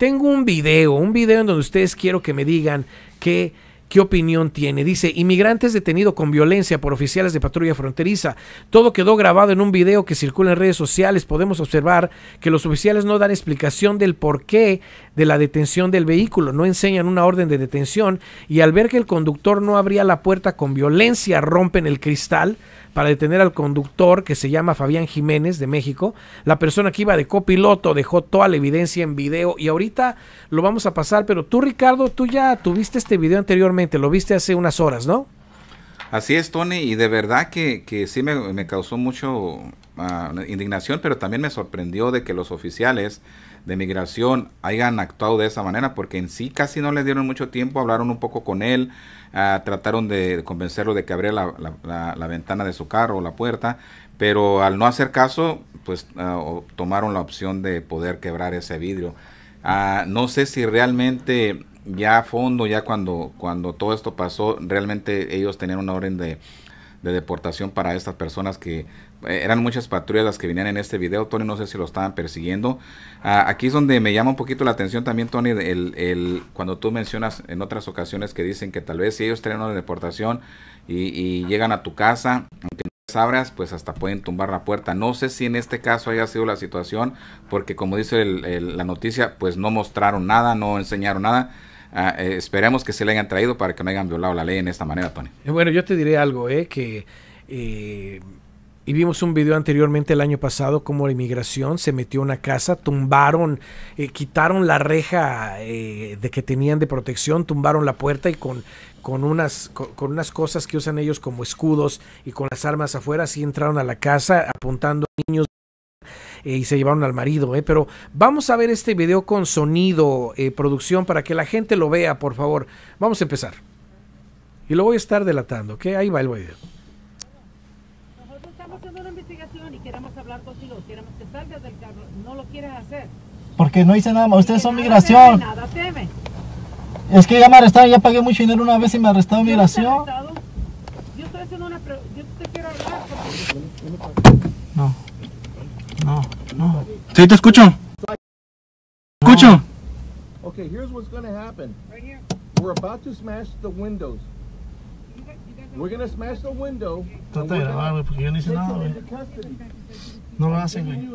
tengo un video, un video en donde ustedes quiero que me digan que ¿Qué opinión tiene? Dice, inmigrantes detenido con violencia por oficiales de patrulla fronteriza. Todo quedó grabado en un video que circula en redes sociales. Podemos observar que los oficiales no dan explicación del porqué de la detención del vehículo, no enseñan una orden de detención y al ver que el conductor no abría la puerta con violencia rompen el cristal para detener al conductor que se llama Fabián Jiménez de México. La persona que iba de copiloto dejó toda la evidencia en video y ahorita lo vamos a pasar, pero tú Ricardo, tú ya tuviste este video anteriormente, lo viste hace unas horas, ¿no? Así es, Tony, y de verdad que, que sí me, causó mucho ah, indignación, pero también me sorprendió de que los oficiales de migración hayan actuado de esa manera, porque en sí casi no le dieron mucho tiempo, hablaron un poco con él, Ah, trataron de convencerlo de que abriera la, ventana de su carro o la puerta, pero al no hacer caso, pues ah, tomaron la opción de poder quebrar ese vidrio. Ah, no sé si realmente ya a fondo, ya cuando, cuando todo esto pasó, realmente ellos tenían una orden de, de deportación para estas personas que eran muchas patrullas las que venían en este video, Tony, no sé si lo estaban persiguiendo. Ah, aquí es donde me llama un poquito la atención también, Tony, el, el, cuando tú mencionas en otras ocasiones que dicen que tal vez si ellos tienen una deportación y, llegan a tu casa, aunque no les abras, pues hasta pueden tumbar la puerta. No sé si en este caso haya sido la situación, porque como dice la noticia, pues no mostraron nada, no enseñaron nada. Ah, eh, esperemos que se le hayan traído para que no hayan violado la ley en esta manera, Tony. Bueno, yo te diré algo, eh, que... Eh, y vimos un video anteriormente el año pasado como la inmigración se metió a una casa, tumbaron, eh, quitaron la reja eh, de que tenían de protección, tumbaron la puerta y con, con, unas, con, unas cosas que usan ellos como escudos y con las armas afuera, sí entraron a la casa apuntando a niños eh, y se llevaron al marido. Pero vamos a ver este video con sonido, producción, para que la gente lo vea, por favor. Vamos a empezar. Y lo voy a estar delatando, ¿ok? Ahí va el video. Porque no hice nada más. Ustedes son migración. Es que ya me arrestaron, ya pagué mucho dinero una vez y me arrestaron migración. Yo estoy haciendo una Yo te quiero hablar. No. No, no. Sí, te escucho. Escucho. Okay, here's what's going to happen. Right here. We're about to smash the windows. We're going to smash the window. Trata de grabar, güey, porque yo no hice nada, güey. No lo hacen, güey.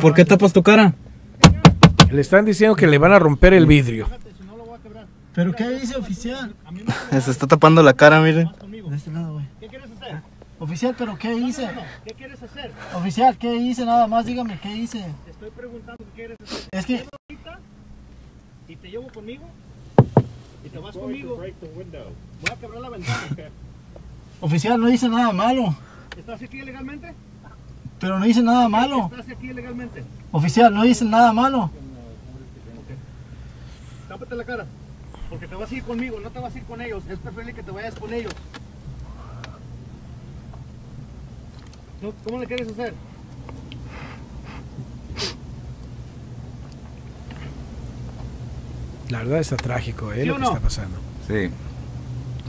¿Por qué tapas tu cara? Le están diciendo que le van a romper el vidrio. ¿Pero qué dice oficial? Se está tapando la cara, miren. De este lado, güey. ¿Qué quieres hacer? Oficial, ¿pero qué hice? ¿Qué quieres hacer? Oficial, ¿qué hice? Nada más dígame, ¿qué hice? Te estoy preguntando qué quieres hacer. Es que... Y te llevo conmigo y te vas conmigo. Voy a quebrar la ventana. Oficial, no hice nada malo. ¿Estás aquí ilegalmente? Pero no hice nada malo. ¿Estás aquí ilegalmente? Oficial, no hice nada malo. Tápate la cara. Porque te vas a ir conmigo, no te vas a ir con ellos. Es preferible que te vayas con ellos. ¿Cómo le quieres hacer? La verdad está trágico, ¿eh? lo que está pasando. Sí.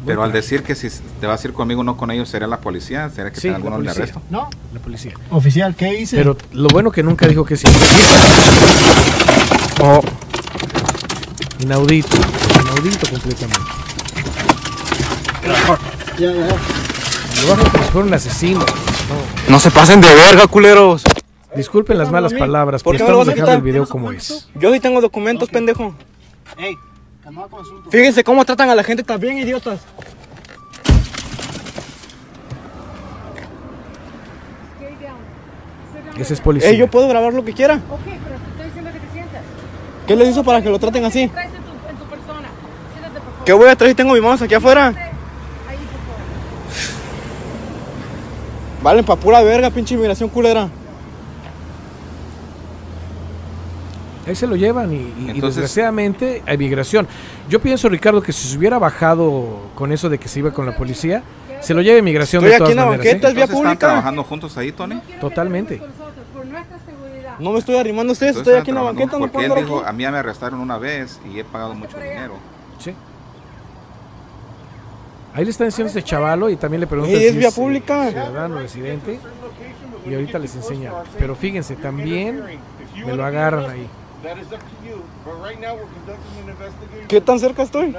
Pero al decir que si te vas a ir conmigo, no con ellos, ¿será la policía? ¿Será que sí, alguno de arresto? No, la policía. Oficial, ¿qué hice? Pero lo bueno que nunca dijo que sí. Oh. Inaudito. Inaudito completamente. Ya, ya. Lo bajo como si fuera un asesino. No. no se pasen de verga, culeros. Disculpen las malas palabras, pero estamos dejando el video como es. Yo hoy tengo documentos, pendejo. Ey, Fíjense cómo tratan a la gente también, idiotas. Ese es policía. Ey, yo puedo grabar lo que quiera. Ok, pero te estoy diciendo que te sientas. ¿Qué les hizo para que lo traten así? ¿Qué en tu persona? Siéntate, por favor. ¿Qué voy a traer si tengo mi mouse aquí afuera? Ahí, por favor. Valen pa' pura verga, pinche inmigración culera. Ahí se lo llevan y, desgraciadamente a inmigración. Yo pienso, Ricardo, que si se hubiera bajado con eso de que se iba con la policía, se lo lleva a inmigración Estoy de todas aquí en la banqueta, es vía pública. ¿Están trabajando juntos ahí, Tony? Totalmente. No me estoy arrimando a ustedes, estoy aquí en la banqueta. Porque él dijo, a mí ya me arrestaron una vez y he pagado mucho dinero. Sí. Ahí le están diciendo a este chavalo y también le preguntan si es vía pública. ciudadano residente y ahorita les enseña. Pero fíjense, también me lo agarran ahí. ¿Qué tan cerca estoy?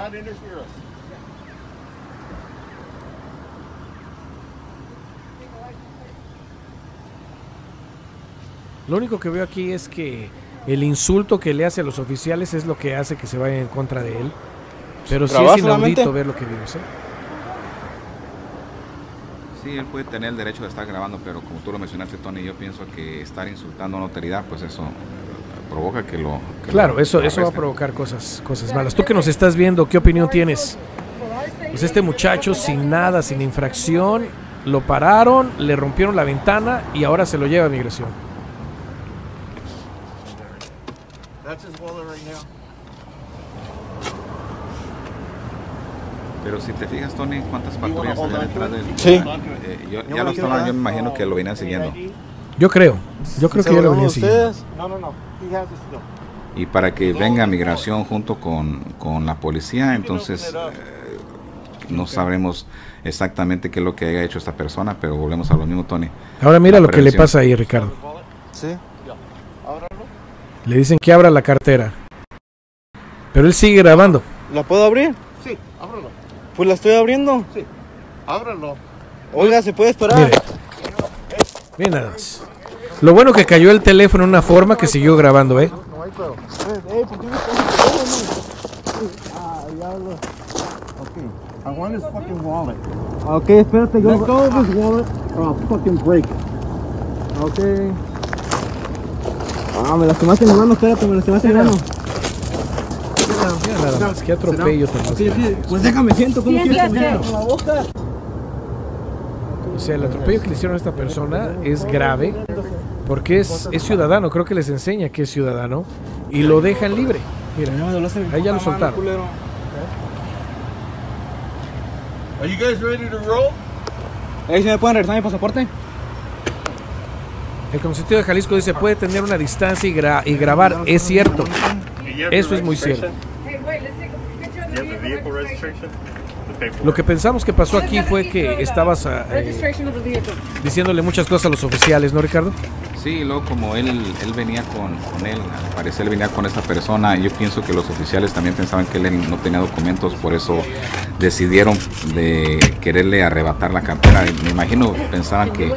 Lo único que veo aquí es que el insulto que le hace a los oficiales es lo que hace que se vayan en contra de él. Pero sí ¿Grabar es inaudito ver lo que vimos. ¿eh? Sí, él puede tener el derecho de estar grabando, pero como tú lo mencionaste, Tony, yo pienso que estar insultando a una autoridad, pues eso provoca que lo... que Claro, lo- eso, lo eso va a provocar cosas, cosas malas. Tú que nos estás viendo, ¿qué opinión tienes? Pues este muchacho sin nada, sin infracción, lo pararon, le rompieron la ventana y ahora se lo lleva a migración. Pero si te fijas, Tony, ¿cuántas patrullas había detrás de él? Sí. Eh, yo, ya lo estaban, yo me imagino que lo venían siguiendo. Yo creo, yo creo que ya lo venía siguiendo. No. Y para que venga migración junto con, con la policía, entonces eh, no sabremos exactamente qué es lo que haya hecho esta persona, pero volvemos a lo mismo, Tony. Ahora mira La lo que le pasa ahí, Ricardo. Sí. Le dicen que abra la cartera. Pero él sigue grabando. ¿La puedo abrir? Sí, ábrelo. Pues la estoy abriendo. Ábrelo. Oiga, ¿se puede esperar? Mire. Mire nada más. Lo bueno que cayó el teléfono en una forma que siguió grabando, ¿eh? No hay pedo. Ey, ¿por qué me Ah. Okay. I want his fucking wallet. Ok, espérate, yo. Let go of his wallet or I'll fucking break it. Ok. Ah, me lastimaste mi mano, espérate, me lastimaste mi mano. Mira nada más, qué atropello tan. Pues déjame siento, ¿cómo quieres que me? Con la boca. O sea, el atropello que le hicieron a esta persona es grave porque es, es ciudadano, creo que les enseña que es ciudadano y lo dejan libre. Mira, ahí ya lo soltaron. culero. Are you guys ready to roll? Ey, ¿se me pueden regresar mi pasaporte? El consentido de Jalisco dice puede tener una distancia y, gra- y grabar, es cierto. Eso es muy cierto. Lo que pensamos que pasó aquí fue que estabas eh, diciéndole muchas cosas a los oficiales, ¿no, Ricardo? Sí, y luego como él, él venía con, con él, al parecer él venía con esta persona, yo pienso que los oficiales también pensaban que él no tenía documentos, por eso decidieron de quererle arrebatar la cartera. Me imagino pensaban que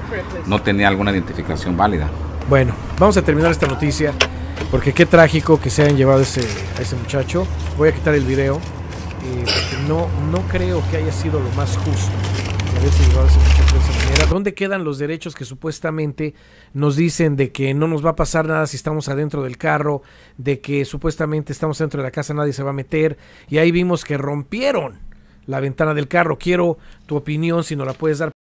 no tenía alguna identificación válida. Bueno, vamos a terminar esta noticia porque qué trágico que se hayan llevado ese, a ese muchacho. Voy a quitar el video. Eh, porque no, no creo que haya sido lo más justo haberse llevado ese muchacho de esa manera. ¿Dónde quedan los derechos que supuestamente nos dicen de que no nos va a pasar nada si estamos adentro del carro, de que supuestamente estamos dentro de la casa, nadie se va a meter? Y ahí vimos que rompieron la ventana del carro. Quiero tu opinión, si nos la puedes dar.